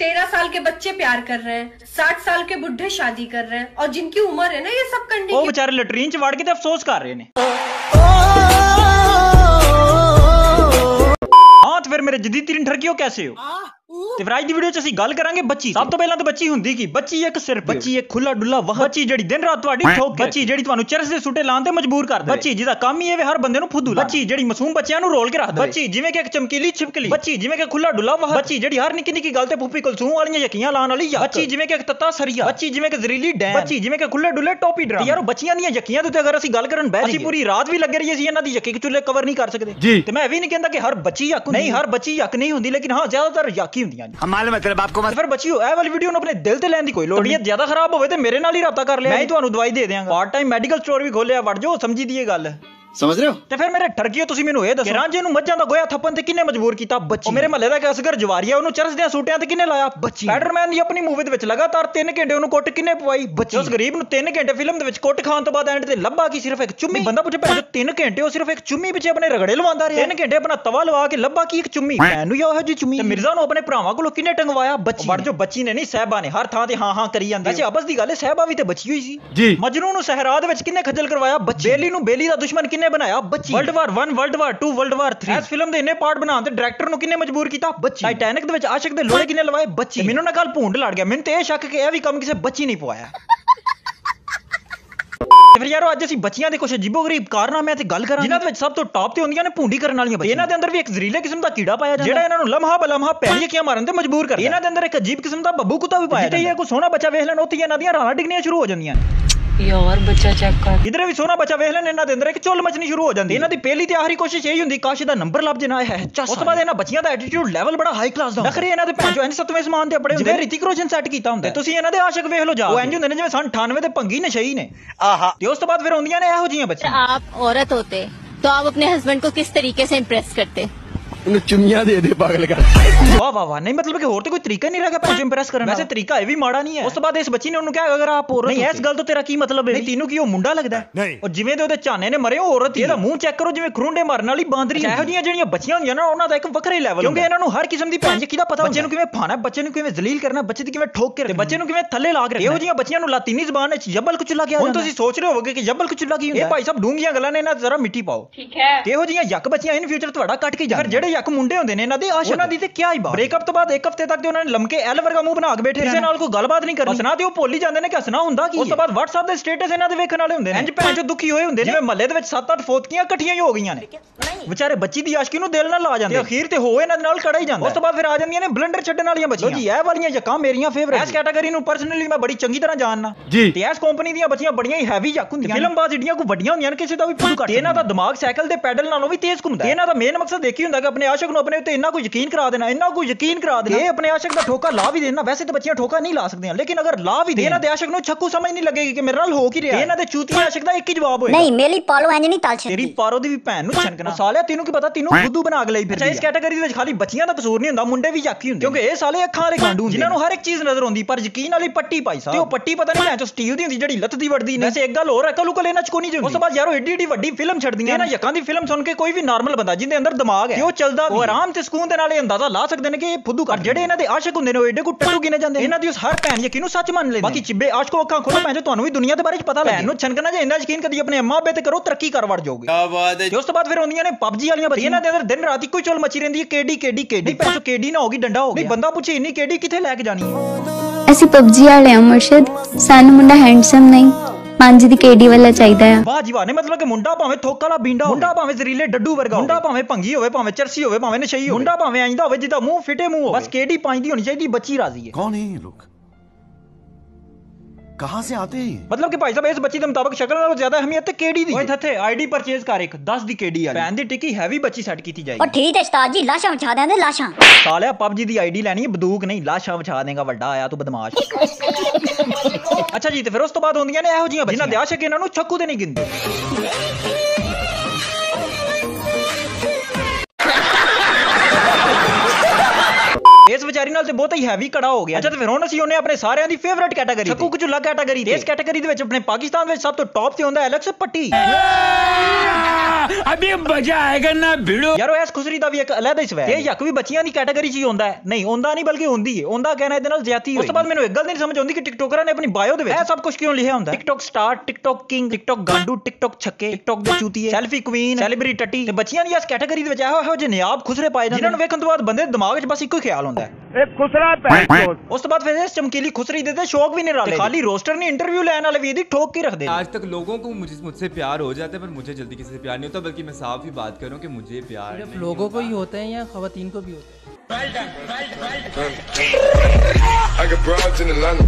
तेरह साल के बच्चे प्यार कर रहे हैं साठ साल के बुढ़े शादी कर रहे हैं और जिनकी उम्र है ना ये सब कंडी वो बेचारे लटरीन चवाड़ के तो अफसोस कर रहे हैं हाँ तो फिर मेरे जदीद तीन हो कैसे हो? ਤੇ ਫਿਰ ਅੱਜ ਦੀ ਵੀਡੀਓ ਚ ਅਸੀਂ ਗੱਲ ਕਰਾਂਗੇ ਬੱਚੀ ਸਭ ਤੋਂ ਪਹਿਲਾਂ ਤਾਂ ਬੱਚੀ ਹੁੰਦੀ ਕੀ? ਬੱਚੀ ਇੱਕ ਸਿਰ ਬੱਚੀ ਇੱਕ ਖੁੱਲਾ ਡੁੱਲਾ ਵਾਹ। ਬੱਚੀ ਜਿਹੜੀ ਦਿਨ ਰਾਤ ਤੁਹਾਡੀ ਠੋਕ ਬੱਚੀ ਜਿਹੜੀ ਤੁਹਾਨੂੰ ਚਰਸ ਦੇ ਸੁੱਟੇ ਲਾਉਣ ਤੇ ਮਜਬੂਰ ਕਰ ਦੇ ਬੱਚੀ ਜਿਹਦਾ ਕੰਮ ਹੀ ਇਹ ਵੇ ਹਰ ਬੰਦੇ ਨੂੰ ਫੁੱਦੂ ਬੱਚੀ ਜਿਹੜੀ ਮਾਸੂਮ ਬੱਚਿਆਂ ਨੂੰ ਰੋਲ ਕੇ ਰੱਖ ਦੇ ਬੱਚੀ ਜਿਵੇਂ ਕਿ ਇੱਕ ਚਮਕੀਲੀ ਛਿਪਕਲੀ। ਬੱਚੀ ਜਿਵੇਂ ਕਿ ਖੁੱਲਾ ਡੁੱਲਾ ਵਾਹ। ਬੱਚੀ ਜਿਹੜੀ ਹਰ ਨਿੱਕੀ ਨਿੱਕੀ ਗੱਲ ਤੇ ਫੁੱਫੀ ਕੁਲਸੂਮ ਵਾਲੀਆਂ ਯਕੀਆਂ ਲਾਉਣ ਵਾਲੀ ਬੱਚੀ ਜਿਵੇਂ ਕਿ ਇੱਕ ਤੱਤਾ ਸਰੀਆ। ਬੱਚੀ ਜਿਵੇਂ ਕਿ ਜ਼ਰੀਲੀ ਡੈਮ। ਬੱਚੀ ਜਿਵੇਂ ਕਿ ਖੁੱਲੇ ਡੁੱਲੇ ਟੋਪੀ ਡਰਾ ਯਾਰ ਬੱਚੀਆਂ ਦੀਆਂ ਯਕੀਆਂ ਦੇ ਉੱਤੇ ਅਗਰ ਅਸੀਂ ਗੱਲ ਕਰਨ ਅਸੀਂ ਪੂਰੀ ਰਾਤ ਵੀ ਲੱਗੇ ਰਹੀਏ ਸੀ ਇਹਨਾਂ ਦੀ ਯਕੀ ਕਿ ਚੁੱਲੇ ਕਵਰ ਨਹੀਂ ਕਰ ਸਕਦੇ। ਤੇ ਮੈਂ ਇਹ ਵੀ ਨਹੀਂ ਕਹਿੰਦਾ ਕਿ ਹਰ ਬੱਚੀ ਯੱਕ ਨਹੀਂ। ਹਰ ਬੱਚੀ ਯੱਕ ਨਹੀਂ ਹੁੰਦੀ ਲੇਕਿਨ ਹਾਂ ਜ਼ਿਆਦਾਤਰ ਯੱਕ ਹੁੰਦੀਆਂ ਜਾਣੀ ਮਾਲੂਮ ਹੈ ਤੇਰੇ ਬਾਪ ਕੋ ਮੈਂ ਫਿਰ ਬੱਚਿਓ ਇਹ ਵਾਲੀ ਵੀਡੀਓ ਨੂੰ ਆਪਣੇ ਦਿਲ ਤੇ ਲੈਣ ਦੀ ਕੋਈ ਲੋੜ ਨਹੀਂ ਜ਼ਿਆਦਾ ਖਰਾਬ ਹੋਵੇ ਤੇ ਮੇਰੇ ਨਾਲ ਹੀ ਰਾਬਤਾ ਕਰ ਲਿਆ। ਮੈਂ ਤੁਹਾਨੂੰ ਦਵਾਈ ਦੇ ਦਿਆਂਗਾ। ਪਾਰਟ ਟਾਈਮ ਮੈਡੀਕਲ ਸਟੋਰ ਵੀ ਖੋਲਿਆ ਵੜ ਜਾਓ ਸਮਝੀ ਦੀ ਇਹ ਗੱਲ। ਸਮਝ ਰਹੇ ਹੋ? ਤੇ ਫਿਰ ਮੇਰੇ ਠਰਕੀਓ ਤੁਸੀਂ ਮੈਨੂੰ ਇਹ ਦੱਸੋ। ਰਾਂਝੇ ਨੂੰ ਮੱਝਾਂ ਦਾ ਗੋਇਆ ਥੱਪਣ ਤੇ ਕਿੰਨੇ ਮਜਬੂਰ ਕੀਤਾ? ਬੱਚੀ ਮੇਰੇ ਮਹੱਲੇ ਦਾ ਇੱਕ ਅਸਗਰ ਜਵਾਰੀਆ ਉਹਨੂੰ ਚਰਸ ਦੇ ਸੂਟਿਆਂ ਤੇ ਕਿੰਨੇ ਲਾਇਆ? ਬੱਚੀ। ਸਪਾਈਡਰਮੈਨ ਦੀ ਆਪਣੀ ਮੂਵੀ ਦੇ ਵਿੱਚ ਲਗਾਤਾਰ 3 ਘੰਟੇ ਉਹਨੂੰ ਕੁੱਟ ਕਿੰਨੇ ਪਵਾਈ? ਬੱਚੀ। ਉਸ ਗਰੀਬ ਨੂੰ 3 ਘੰਟੇ ਫਿਲਮ ਦੇ ਵਿੱਚ ਕੁੱਟ ਖਾਣ ਤੋਂ ਬਾਅਦ ਐਂਡ ਤੇ ਲੱਭਾ ਕੀ ਸਿਰਫ ਇੱਕ ਚੁੰਮੀ? ਬੰਦਾ ਪੁੱਛੇ ਭੈਣ 3 ਘੰਟੇ ਉਹ ਸਿਰਫ ਇੱਕ ਚੁੰਮੀ ਪਿੱਛੇ ਆਪਣੇ ਰਗੜੇ ਲਵਾਉਂਦਾ ਰਿਹਾ। 3 ਘੰਟੇ ਆਪਣਾ ਤਵਾ ਲਵਾ ਕੇ ਲੱਭਾ ਕੀ ਇੱਕ ਚੁੰਮੀ? ਮੈਂ ਨੂੰ ਇਹੋ ਜਿਹੀ ਚੁੰਮੀ। ਤੇ ਮਿਰਜ਼ਾ ਨੂੰ ਆਪਣੇ ਭਰਾਵਾਂ ਕੋਲੋਂ ਕਿੰਨੇ ਟੰਗਵਾਇਆ? ਬੱਚੀ ਵੜ ਜੋ ਬੱਚੀ ਨੇ ਨਹੀਂ ਸਹਿਬਾ ਨੇ। ਹਰ ਥਾਂ ਤੇ ਹਾਂ ਹਾਂ ਕਰੀ ਜਾਂਦੀ ਅੱਛਾ ਅਬਸ ਦੀ ਗੱਲ ਹੈ ਸਹਿਬਾ ਵੀ ਤੇ ਬਚੀ ਹੋਈ ਸੀ। ਜੀ। ਮਜਨੂ ਨੂੰ ਸਹਰਾ ਵਿੱਚ ਕਿੰਨੇ ਖੱਜਲ ਕਰਵਾਇਆ? ਬੱਚੀ ਬੇਲੀ ਨੂੰ ਬੇਲੀ ਦਾ ਦੁਸ਼ਮਣ ਕਿੰਨੇ ਬਣਾਇਆ? ਬੱਚੀ। World war 1 world war 2 world war 3 ਇਸ ਫਿਲਮ ਦੇ ਇੰਨੇ ਪਾਰਟ ਬਣਾਉਣ ਤੇ ਡਾਇਰੈਕਟਰ ਨੂੰ ਕਿੰਨੇ ਮਜਬੂਰ ਕੀਤਾ? ਬੱਚੀ। ਟਾਈਟੈਨਿਕ ਦੇ ਵਿੱਚ ਆਸ਼ਿਕ ਦੇ ਲੋੜੇ ਕਿੰਨੇ ਲਵਾਏ? ਬੱਚੀ। ਮੈਨੂੰ ਨਾ ਕੱਲ ਭੂੰਡ ਲੜ ਗਿਆ। ਮੈਨੂੰ ਤੇ ਇਹ ਸ਼ੱਕ ਕਿ ਇਹ ਵੀ ਕੰਮ ਕਿਸੇ ਬੱਚੀ ਨਹੀਂ ਪਵਾਇਆ। ਤੇ ਫਿਰ ਯਾਰੋ ਅੱਜ ਅਸੀਂ ਬੱਚੀਆਂ ਦੇ ਕੁਝ ਅਜੀਬੋ-ਗਰੀਬ ਕਾਰਨਾਮਿਆਂ ਤੇ ਗੱਲ ਕਰਾਂਗੇ। ਜਿਨ੍ਹਾਂ ਦੇ ਵਿੱਚ ਸਭ ਤੋਂ ਟੌਪ ਤੇ ਹੁੰਦੀਆਂ ਨੇ ਭੂੰਡੀ ਕਰਨ ਵਾਲੀਆਂ ਬੱਚੀਆਂ। ਇਹਨਾਂ ਦੇ ਅੰਦਰ ਵੀ ਇੱਕ ਜ਼ਰੀਲੇ ਕਿਸਮ ਦਾ ਕੀੜਾ ਪਾਇਆ ਜਾਂਦਾ। ਜਿਹੜਾ ਇਹਨਾਂ ਨੂੰ ਲਮਹਾ ਬਲਮਹਾ ਕੀਆਂ ਮਾਰਨ ਤੇ ਮਜਬੂਰ ਕਰਦਾ। ਇਹਨਾਂ ਦੇ ਅੰਦਰ ਇੱਕ ਅਜੀਬ ਕਿਸਮ ਦਾ ਬੱਬੂ ਕੁੱਤਾ ਵੀ ਪਾਇਆ ਜਾਂਦਾ ਜਿੱਤੇ ਇਹ ਕੋਈ ਸੋਹਣਾ ਬੱਚਾ ਵੇਖ ਲੈਣ ਉੱਥੇ ਇਹਨਾਂ ਦੀਆਂ ਰਾਣਾ ਡਿੱਗਣੀਆਂ ਸ਼ੁਰੂ ਹੋ ਜਾਂਦੀਆਂ ਨੇ। यार बच्चा चेक कर ਇਧਰੇ ਵੀ ਸੋਹਣਾ ਬੱਚਾ ਵੇਖ ਲੈਣ ਇਹਨਾਂ ਦੇ ਅੰਦਰ ਇੱਕ ਚੁੱਲ ਮਚਣੀ ਸ਼ੁਰੂ ਹੋ ਜਾਂਦੀ ਇਹਨਾਂ ਦੀ ਪਹਿਲੀ ਤੇ ਆਖਰੀ ਕੋਸ਼ਿਸ਼ ਇਹੀ ਹੁੰਦੀ ਕਾਸ਼ ਦਾ ਨੰਬਰ ਲੱਭ ਜੇ ਨਾ ਇਹ ਹੈ ਚੱਸ ਉਸ ਤੋਂ ਬਾਅਦ ਇਹਨਾਂ ਬੱਚੀਆਂ ਦਾ ਐਟੀਟਿਊਡ ਲੈਵਲ ਬੜਾ ਹਾਈ ਕਲਾਸ ਦਾ ਹੁੰਦਾ ਨਖਰੇ ਇਹਨਾਂ ਦੇ ਭੈਣ ਚੋ ਇੰਜ ਸੱਤਵੇਂ ਸਮਾਨ ਤੇ ਬੜੇ ਹੁੰਦੇ ਜਿਵੇਂ ਰਿਤਿਕ ਰੋਸ਼ਨ ਸੈੱਟ ਕੀਤਾ ਹੁੰਦਾ ਤੁਸੀਂ ਇਹਨਾਂ ਦੇ ਆਸ਼ਿਕ ਵੇਖ ਲਓ ਜਾ ਉਹ ਇੰਜ ਹੁੰਦੇ ਨੇ ਜਿਵੇਂ ਸਨ 98 ਦੇ ਭੰਗੀ ਨਸ਼ਈ ਨੇ आहा ਤੇ ਉਸ ਤੋਂ ਬਾਅਦ ਫਿਰ ਆਉਂਦੀਆਂ ਨੇ ਇਹੋ ਜੀਆਂ ਬੱਚੀਆਂ आप औरत होते तो आप अपने हस्बैंड को किस तरीके से इम्प्रेस करते ਉਹਨੂੰ ਚੁੰਨੀਆਂ ਦੇ ਦੇ ਪਾਗਲ ਕਰ। ਵਾਹ ਵਾਹ ਵਾਹ। ਨਹੀਂ ਮਤਲਬ ਕਿ ਹੋਰ ਤੇ ਕੋਈ ਤਰੀਕਾ ਨਹੀਂ ਰਹਿਗਾ ਭੈਣ ਇੰਪ੍ਰੈਸ ਕਰਨ ਦਾ। ਵੈਸੇ ਤਰੀਕਾ ਇਹ ਵੀ ਮਾੜਾ ਨਹੀਂ ਹੈ। ਉਸ ਤੋਂ ਬਾਅਦ ਇਸ ਬੱਚੀ ਨੇ ਉਹਨੂੰ ਕਿਹਾ ਅਗਰ ਆਪ ਔਰਤ ਨਹੀਂ ਇਸ ਗੱਲ ਤੋਂ ਤੇਰਾ ਕੀ ਮਤਲਬ ਹੈ ਤੈਨੂੰ ਕੀ ਉਹ ਮੁੰਡਾ ਲੱਗਦਾ ਨਹੀਂ। ਔਰ ਜਿਵੇਂ ਦੇ ਉਹਦੇ ਝਾਨੇ ਨੇ ਮਰੇ ਔਰਤ ਹੀ ਇਹਦਾ ਮੂੰਹ ਚੈੱਕ ਕਰੋ ਜਿਵੇਂ ਖਰੁੰਡੇ ਮਾਰਨ ਵਾਲੀ ਬਾਂਦਰੀ ਇਹੋ ਜੀਆਂ ਜਿਹੜੀਆਂ ਬੱਚੀਆਂ ਹੁੰਦੀਆਂ ਨਾ ਉਹਨਾਂ ਦਾ ਇੱਕ ਵੱਖਰਾ ਲੈਵਲ ਕਿਉਂਕਿ ਇਹਨਾਂ ਨੂੰ ਹਰ ਕਿਸਮ ਦੀ ਭੈਣ ਕਿਹਦਾ ਪਤਾ ਬੱਚੇ ਨੂੰ ਕਿਵੇਂ ਫਾਣਾ ਬੱਚੇ ਨੂੰ ਕਿਵੇਂ ਜ਼ਲੀਲ ਕਰਨਾ ਬੱਚੇ ਦੀ ਕਿਵੇਂ ਠੋਕ ਕੇ ਬੱਚੇ ਨੂੰ ਕਿਵੇਂ ਥੱਲੇ ਲਾਗ ਰੱਖਣਾ ਇਹੋ ਜਿਹੀਆਂ ਬੱਚੀਆਂ ਨੂੰ ਲਾਤੀਨੀ ਜ਼ਬਾਨ ਵਿੱਚ ਜੱਬਲ ਕੁਚਲਾ ਗਿਆ ਹੁਣ ਤੁਸੀਂ ਸੋਚ ਰਹੇ ਹੋਵੋਗੇ ਕਿ ਜੱਬਲ ਕੁਚਲਾ ਕੀ ਹੁੰਦਾ ਇਹ ਭਾਈ ਸਾਹਿਬ ਡੂੰਗੀਆਂ ਗੱਲਾਂ ਨੇ ਇਹਨਾਂ ਜ਼ਰਾ ਮਿੱਟੀ ਪਾਓ। ਠੀਕ ਹੈ। ਇਹੋ ਜਿਹੀਆਂ ਯੱਕ ਬੱਚੀਆਂ ਇਨ ਫਿਊਚਰ ਤੁਹਾਡਾ ਕੱਟ ਕੇ ਜਿਹੜੇ ਯੱਕ ਮੁੰਡੇ ਹੁੰਦੇ ਨੇ ਇਹਨਾਂ ਦੇ ਆਸ਼ਕ ਉਹਨਾਂ ਦੀ ਤੇ ਕਿਆ ਹੀ ਬਾਤ। ਬ੍ਰੇਕਅਪ ਤੋਂ ਬਾਅਦ ਇੱਕ ਹਫ਼ਤੇ ਤੱਕ ਤੇ ਉਹਨਾਂ ਨੇ ਲੰਮਕੇ ਐਲ ਵਰਗਾ ਮੂੰਹ ਬਣਾ ਕੇ ਬੈਠੇ ਕਿਸੇ ਨਾਲ ਕੋਈ ਗੱਲਬਾਤ ਨਹੀਂ ਕਰਨੀ। ਹਸਣਾ ਤੇ ਉਹ ਭੁੱਲ ਹੀ ਜਾਂਦੇ ਨੇ ਕਿ ਹਸਣਾ ਹੁੰਦਾ ਕੀ ਉਸ ਤੋਂ ਬਾਅਦ WhatsApp ਦੇ ਸਟੇਟਸ ਇਹਨਾਂ ਦੇ ਵੇਖਣ ਵਾਲੇ ਹੁੰਦੇ ਨੇ। ਇੰਜ ਭੈਣ ਚੋ ਦੁਖੀ ਹੋਏ ਹੁੰਦੇ ਨੇ। ਜਿਵੇਂ ਮਹੱਲੇ ਦੇ ਵਿੱਚ 7-8 ਫੋਤਕੀਆਂ ਇਕੱਠੀਆਂ ਹੀ ਹੋ ਗਈਆਂ ਨੇ। ਵਿਚਾਰੇ ਬੱਚੀ ਦੀ ਆਸ਼ਕੀ ਨੂੰ ਦਿਲ ਨਾਲ ਲਾ ਜਾਂਦੇ ਤੇ ਅਖੀਰ ਤੇ ਹੋ ਇਹਨਾਂ ਦੇ ਨਾਲ ਕੜਾ ਹੀ ਜਾਂਦਾ। ਉਸ ਤੋਂ ਬਾਅਦ ਫਿਰ ਆ ਜਾਂਦੀਆਂ ਨੇ ਬਲੰਡਰ ਛੱਡਣ ਵਾਲੀਆਂ ਬੱਚੀਆਂ। ਜੀ ਇਹ ਵਾਲੀਆਂ ਯੱਕਾਂ ਮੇਰੀਆਂ ਫੇਵਰੇਟ ਇਸ ਕੈਟਾਗਰੀ ਨੂੰ ਪਰਸਨਲੀ ਮੈਂ ਬੜੀ ਚੰਗੀ ਤਰ੍ਹਾਂ ਜਾਣਨਾ। ਜੀ। ਤੇ ਇਸ ਕੰਪਨੀ ਦੀਆਂ ਬੱਚੀਆਂ ਬੜੀਆਂ ਹੀ ਹੈਵੀ ਯੱਕ ਹੁੰਦੀਆਂ ਫਿਲਮ ਬਾਜ਼ ਜਿਹੜੀਆਂ ਕੋਈ ਵੱਡੀਆਂ ਹੁੰਦੀਆਂ ਨੇ ਕਿਸੇ ਦਾ ਵੀ ਫੁੱਲ ਕੱਟ ਤੇ ਇਹਨਾਂ ਦਾ ਦਿਮਾਗ ਸਾਈਕਲ ਦੇ ਪੈਡਲ ਨਾਲੋਂ ਵੀ ਤੇਜ਼ ਘੁੰਮਦਾ। ਇਹਨਾਂ ਦਾ ਮੇਨ ਮਕਸਦ ਇਹ ਹੀ ਹੁੰਦਾ ਕਿ ਆਪਣੇ ਆਪਣੇ ਆਸ਼ਕ ਨੂੰ ਆਪਣੇ ਉੱਤੇ ਇੰਨਾ ਕੁ ਯਕੀਨ ਕਰਾ ਦੇਣਾ ਇੰਨਾ ਕੁ ਯਕੀਨ ਕਰਾ ਦੇਣਾ। ਇਹ ਆਪਣੇ ਆਸ਼ਕ ਦਾ ਠੋਕਾ ਲਾ ਵੀ ਦੇਣਾ ਵੈਸੇ ਤਾਂ ਬੱਚੀਆਂ ਠੋਕਾ ਨਹੀਂ ਲਾ ਸਕਦੀਆਂ ਲੇਕਿਨ ਅਗਰ ਲਾ ਵੀ ਦੇਣਾ ਤੇ ਆਸ਼ਕ ਨੂੰ ਛੱਕੂ ਸਮਝ ਨਹੀਂ ਲੱਗੇਗੀ ਕਿ ਮੇਰੇ ਨਾਲ ਹੋ ਕੀ ਰਿਹਾ। ਇਹਨਾਂ ਦੇ ਚੂਤੀਆਂ ਆਸ਼ਕ ਦਾ ਇੱਕ ਹੀ ਜਵਾਬ ਹੋਏਗਾ। ਨਹੀਂ ਮੇਰੀ ਪਾਲੋ ਐਂ ਨਹੀਂ ਤਲਛ ਤੇਰੀ ਪਾਰੋ ਦੀ ਵੀ ਭੈਣ ਨੂੰ ਛਣਕਣਾ। ਸਾਲਿਆ ਤੈਨੂੰ ਕੀ ਪਤਾ ਤੈਨੂੰ ਖੁੱਦੂ ਬਣਾ ਕੇ ਲਈ ਫਿਰ ਅੱਛਾ ਇਸ ਕੈਟਾਗਰੀ ਦੇ ਵਿੱਚ ਖਾਲੀ ਬੱਚੀਆਂ ਦਾ ਕਸੂਰ ਨਹੀਂ ਹੁੰਦਾ ਮੁੰਡੇ ਵੀ ਯਾਕੀ ਹੁੰਦੇ ਕਿਉਂਕਿ ਇਹ ਸਾਲੇ ਅੱਖਾਂ ਵਾਲੇ ਗਾਂਡੂ ਹੁੰਦੇ ਜਿਨ੍ਹਾਂ ਨੂੰ ਹਰ ਇੱਕ ਚੀਜ਼ ਨਜ਼ਰ ਆਉਂਦੀ ਪਰ ਯਕੀਨ ਵਾਲੀ ਪੱਟੀ ਪਾਈ ਸਾਹਿਬ। ਤੇ ਉਹ ਪੱਟੀ ਪਤਾ ਨਹੀਂ ਮੈਂ ਚੋ ਸਟੀਲ ਦੀ ਹੁੰਦੀ ਜਿਹੜੀ ਲੱਤ ਦੀ ਵੱਢਦੀ ਨਹੀਂ। ਵੈਸੇ ਇੱਕ ਗੱਲ ਹੋਰ ਅਕਲ ਉਕਲ ਇਹਨਾਂ ਚ ਕੋਈ ਨਹੀਂ ਉਸ ਤੋਂ ਬਾਅਦ ਯਾਰ ਉਹ ਏਡੀ ਏਡੀ ਵੱਡੀ ਫਿਲਮ ਛੱਡਦੀਆਂ ਇਹਨਾਂ ਯਕਾਂ ਦੀ ਫਿਲਮ ਸੁਣ ਕੇ ਕੋਈ ਵੀ ਨਾਰਮਲ ਬੰਦਾ ਜਿੰਦੇ ਅੰਦਰ ਦਿਮਾਗ ਹੈ। ਉਹ ਚੱਲ ਦਾ ਉਹ ਆਰਾਮ ਤੇ ਸਕੂਨ ਦੇ ਨਾਲ ਇਹ ਅੰਦਾਜ਼ਾ ਲਾ ਸਕਦੇ ਨੇ ਕਿ ਇਹ ਫੁੱਦੂ ਕਰ ਜਿਹੜੇ ਇਹਨਾਂ ਦੇ ਆਸ਼ਿਕ ਹੁੰਦੇ ਨੇ ਉਹ ਐਡੇ ਕੋ ਟੱਟੂ ਗਿਨੇ ਜਾਂਦੇ ਇਹਨਾਂ ਦੀ ਉਸ ਹਰ ਭੈਣ ਯਕੀਨ ਨੂੰ ਸੱਚ ਮੰਨ ਲੈਂਦੇ ਬਾਕੀ ਚਿੱਬੇ ਆਸ਼ਕੋ ਅੱਖਾਂ ਖੋਲੋ ਭੈਣ ਤੁਹਾਨੂੰ ਵੀ ਦੁਨੀਆ ਦੇ ਬਾਰੇ ਚ ਪਤਾ ਲੱਗੇ ਨੂੰ। ਛਨਕਣਾ ਜੇ ਇੰਨਾ ਯਕੀਨ ਕਦੀ ਆਪਣੇ ਅੰਮਾ ਬੇ ਕਰੋ ਤਰੱਕੀ ਕਰ ਵੜ ਜਾਓਗੇ। ਕੀ ਬਾਤ ਹੈ ਉਸ ਤੋਂ ਬਾਅਦ ਫਿਰ ਹੁੰਦੀਆਂ ਨੇ ਪਬਜੀ ਵਾਲੀਆਂ ਬੱਚੀਆਂ। ਇਹਨਾਂ ਦੇ ਅੰਦਰ ਦਿਨ ਰਾਤ ਇੱਕੋ ਹੀ ਚੋਲ ਮਚੀ ਰਹਿੰਦੀ ਹੈ। ਕੇਡੀ ਕੇਡੀ ਕੇਡੀ ਪੈਸੋ ਕੇਡੀ ਨਾ ਹੋਗੀ ਡੰਡਾ ਹੋ ਗਿਆ ਬੰਦਾ ਪੁੱਛੇ ਇੰਨੀ ਕੇਡੀ ਕਿੱਥੇ ਲੈ ਕੇ ਜਾਣੀ ਹੈ? ਅਸੀਂ ਵਾਲੇ ਆ ਸਾਨੂੰ ਮੁੰਡਾ ਹੈਂਡਸਮ ਨਹੀਂ। 5 ਦੀ ਕੇਡੀ ਵਾਲਾ ਚਾਹੀਦਾ ਆ। ਵਾਹ ਜੀ ਵਾਹ ਨੇ ਮਤਲਬ ਕਿ ਮੁੰਡਾ ਭਾਵੇਂ ਥੋਕ ਵਾਲਾ ਬੀਂਡਾ ਹੋਵੇ ਮੁੰਡਾ ਭਾਵੇਂ ਜ਼ਰੀਲੇ ਡੱਡੂ ਵਰਗਾ ਮੁੰਡਾ ਭਾਵੇਂ ਭੰਗੀ ਹੋਵੇ ਭਾਵੇਂ ਚਰਸੀ ਹੋਵੇ ਭਾਵੇਂ ਨਸ਼ਈ ਹੋਵੇ ਮੁੰਡਾ ਭਾਵੇਂ ਐਂਦਾ ਹੋਵੇ ਜਿਹਦਾ ਮੂੰਹ ਫਿਟੇ ਮੂੰਹ ਹੋਵੇ। ਬਸ ਕੇਡੀ 5 ਦੀ ਹੋਣੀ ਚਾਹੀਦੀ ਬੱਚੀ ਰਾਜ਼ੀ ਹੈ। ਕੌਣ ਹੈ कहाँ से आते हैं ये? ਮਤਲਬ ਕਿ ਭਾਈ ਸਾਹਿਬ ਇਸ ਬੱਚੀ ਦੇ ਮੁਤਾਬਕ ਸ਼ਕਲ ਨਾਲੋਂ ਜ਼ਿਆਦਾ ਅਹਿਮੀਅਤ ਤੇ ਕੇਡੀ ਦੀ ਓਏ ਥੱਥੇ ਆਈਡੀ ਪਰਚੇਜ਼ ਕਰ ਇੱਕ 10 ਦੀ ਕੇਡੀ ਆ ਭੈਣ ਦੀ ਟਿੱਕੀ ਹੈਵੀ ਬੱਚੀ ਸੈੱਟ ਕੀਤੀ और ਜਾਏਗੀ ठीक है उस्ताद जी लाशा उछा देंगे लाशा ਸਾਲਿਆ ਪਬਜੀ ਦੀ ਆਈਡੀ ਲੈਣੀ ਹੈ ਬੰਦੂਕ ਨਹੀਂ ਲਾਸ਼ਾਂ ਵਿਛਾ ਦੇਗਾ ਵੱਡਾ ਆਇਆ ਤੂੰ ਬਦਮਾਸ਼ ਅੱਛਾ ਜੀ ਤੇ ਫਿਰ ਉਸ ਤੋਂ ਬਾਅਦ ਹੁੰਦੀਆਂ ਨੇ ਇਹੋ ਜੀਆਂ ਜਿਨ੍ਹਾਂ ਦੇ ਆਸ਼ਕ ਇਹਨਾਂ ਨੂੰ ਚੱਕੂ ਤੇ ਨਹੀਂ ਗਿੰਦੇ ਵਿਚਾਰੀ ਨਾਲ ਤੇ ਬਹੁਤ ਹੀ ਹੈਵੀ ਕੜਾ ਹੋ ਗਿਆ। ਅੱਛਾ ਤੇ ਫਿਰ ਹੁਣ ਅਸੀਂ ਉਹਨੇ ਆਪਣੇ ਸਾਰਿਆਂ ਦੀ ਫੇਵਰਿਟ ਕੈਟਾਗਰੀ ਚੱਕੂ ਕਚੁੱਲਾ ਕੈਟਾਗਰੀ ਇਸ ਕੈਟਾਗਰੀ ਦੇ ਵਿੱਚ ਆਪਣੇ ਪਾਕਿਸਤਾਨ ਵਿੱਚ ਸਭ ਤੋਂ ਟੌਪ ਤੇ ਹੁੰਦਾ ਐਲੈਕਸ ਪੱਟੀ अभी मजा आएगा ना भिड़ो ਯਾਰ ਉਹ ਐਸ ਖੁਸਰੀ ਦਾ ਵੀ ਇੱਕ ਅਲੱਗ ਹੀ ਸਵੈ ਇਹ ਯੱਕ ਵੀ ਬੱਚੀਆਂ ਦੀ ਕੈਟਾਗਰੀ 'ਚ ਹੀ ਹੁੰਦਾ ਹੈ ਨਹੀਂ ਹੁੰਦਾ ਨਹੀਂ ਬਲਕਿ ਹੁੰਦੀ ਹੈ ਉਹਦਾ ਕਹਿਣਾ ਇਹਦੇ ਨਾਲ ਜ਼ਿਆਤੀ ਉਸ ਤੋਂ ਬਾਅਦ ਮੈਨੂੰ ਇੱਕ ਗੱਲ ਨਹੀਂ ਸਮਝ ਆਉਂਦੀ ਕਿ ਟਿਕਟੋਕਰਾਂ ਨੇ ਆਪਣੀ ਬਾਇਓ ਦੇ ਵਿੱਚ ਇਹ ਸਭ ਕੁਝ ਕਿਉਂ ਲਿਖਿਆ ਹੁੰਦਾ TikTok star TikTok king TikTok ਗਾਂਡੂ TikTok ਛੱਕੇ ਟਿਕਟੋਕ ਦੇ ਚੂਤੀਏ ਸੈਲਫੀ ਕੁਈਨ ਸੈਲੀਬ੍ਰਿਟੀ ਟੱਟੀ ਤੇ ਬੱਚੀਆਂ ਦੀ ਇਸ ਕੈਟਾਗਰੀ ਦੇ ਵਿੱਚ ਇਹੋ ਇਹੋ ਜਿਹੇ ਨਿਆਬ ਖੁਸਰੇ ਪਾਏ ਜਾਂਦੇ ਜਿਨ੍ਹਾਂ ਨੂੰ ਵੇਖਣ ਤੋਂ ਬਾਅਦ ਬੰਦੇ ਦੇ ਦਿਮਾਗ 'ਚ ਬਸ ਇੱਕੋ ਹੀ ਖਿਆਲ ਹੁੰਦਾ ਹੈ ਉਸ ਤੋਂ ਬਾਅਦ ਫਿਰ ਇਸ ਚਮਕੀਲੀ ਖੁਸਰੀ ਦੇ ਤੇ ਸ਼ੌਕ ਵੀ ਨਹੀਂ ਰਲੇ ਖਾਲੀ ਰੋਸਟਰ ਨਹੀਂ ਇੰਟਰਵਿਊ ਲੈਣ ਵਾਲੇ ਵੀ ਇਹਦੀ ਠੋਕ ਕੇ ਰੱਖਦੇ ਨੇ आज तक लोगों को मुझे मुझसे प्यार हो जाता है पर मुझे जल्दी किसी से प्यार नहीं होता बल्कि मैं साफ़ ही बात करूँ कि मुझे प्यार नहीं लोगों को ही होते हैं या खातन को भी होते हैं I got broads in Atlanta.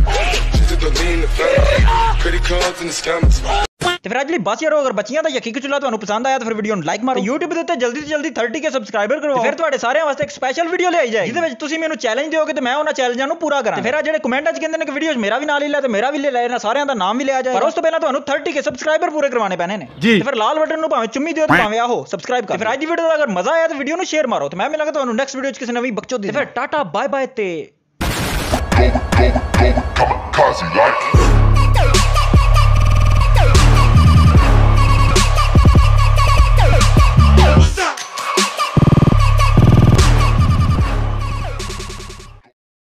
Just to lean in the family. Credit cards and the scammers. ਤੇ ਫਿਰ ਅੱਜ ਲਈ ਬਸ ਯਾਰੋ ਅਗਰ ਬੱਚੀਆਂ ਦਾ ਯਕੀ ਚੁੱਲਾ ਤੁਹਾਨੂੰ ਪਸੰਦ ਆਇਆ ਤਾਂ ਫਿਰ ਵੀਡੀਓ ਨੂੰ ਲਾਈਕ ਮਾਰੋ। YouTube ਦੇ ਉੱਤੇ ਜਲਦੀ ਤੋਂ ਜਲਦੀ 30 ਕੇ ਸਬਸਕ੍ਰਾਈਬਰ ਕਰਵਾਓ। ਫਿਰ ਤੁਹਾਡੇ ਸਾਰਿਆਂ ਵਾਸਤੇ ਇੱਕ ਸਪੈਸ਼ਲ ਵੀਡੀਓ ਲਿਆਈ ਜਾਏਗੀ। ਜਿਹਦੇ ਵਿੱਚ ਤੁਸੀਂ ਮੈਨੂੰ ਚੈਲੰਜ ਦਿਓਗੇ ਤੇ ਮੈਂ ਉਹਨਾਂ ਚੈਲੰਜਾਂ ਨੂੰ ਪੂਰਾ ਕਰਾਂ ਤੇ ਫਿਰ ਆ ਜਿਹੜੇ ਕਮੈਂਟਾਂ 'ਚ ਕਹਿੰਦੇ ਨੇ ਕਿ ਵੀਡੀਓਜ਼ ਮੇਰਾ ਵੀ ਨਾਲ ਹੀ ਲੈ ਤੇ ਮੇਰਾ ਵੀ ਲੈ ਲੈ ਇਹਨਾਂ ਸਾਰਿਆਂ ਦਾ ਨਾਮ ਵੀ ਲਿਆ ਜਾਏ ਪਰ ਉਸ ਤੋਂ ਪਹਿਲਾਂ ਤੁਹਾਨੂੰ 30 ਕੇ ਸਬਸਕ੍ਰਾਈਬਰ ਪੂਰੇ ਕਰਵਾਉਣੇ ਪੈਣੇ ਨੇ। ਤੇ ਫਿਰ ਲਾਲ ਬਟਨ ਨੂੰ ਭਾਵੇਂ ਚੁੰਮੀ ਦਿਓ ਤੇ ਭਾਵੇਂ ਆਹੋ ਸਬਸਕ੍ਰਾਈਬ ਕਰ ਤੇ ਫਿਰ ਅੱਜ ਦੀ ਵੀਡੀਓ ਦਾ ਅਗਰ ਮਜ਼ਾ ਆਇਆ ਤਾਂ ਵੀਡੀਓ ਨੂੰ ਸ਼ੇਅਰ ਮਾਰੋ। ਤੇ ਮੈਂ ਮਿਲਾਂਗਾ ਤੁਹਾਨੂੰ ਨੈਕਸਟ ਵੀਡੀਓ 'ਚ ਕਿਸੇ ਨਵੀਂ ਬਕਚੋਦੀ ਤੇ ਫਿਰ ਟਾਟਾ ਬਾਏ ਬਾਏ ਤੇ Kamikaze like.